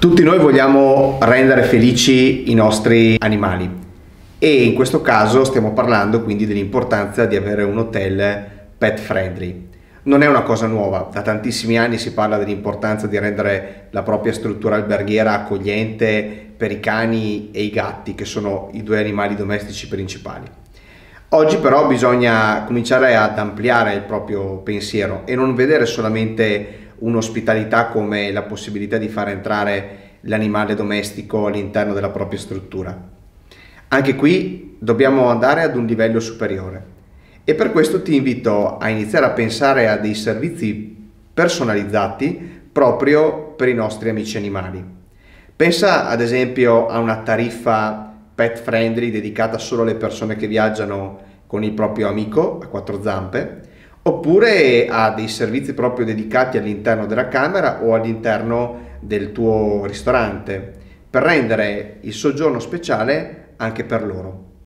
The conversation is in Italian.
Tutti noi vogliamo rendere felici i nostri animali e in questo caso stiamo parlando quindi dell'importanza di avere un hotel pet friendly. Non è una cosa nuova, da tantissimi anni si parla dell'importanza di rendere la propria struttura alberghiera accogliente per i cani e i gatti, che sono i due animali domestici principali. Oggi però bisogna cominciare ad ampliare il proprio pensiero e non vedere solamente un'ospitalità come la possibilità di far entrare l'animale domestico all'interno della propria struttura. Anche qui dobbiamo andare ad un livello superiore e per questo ti invito a iniziare a pensare a dei servizi personalizzati proprio per i nostri amici animali. Pensa ad esempio a una tariffa pet friendly dedicata solo alle persone che viaggiano con il proprio amico a quattro zampe oppure ha dei servizi proprio dedicati all'interno della camera o all'interno del tuo ristorante per rendere il soggiorno speciale anche per loro.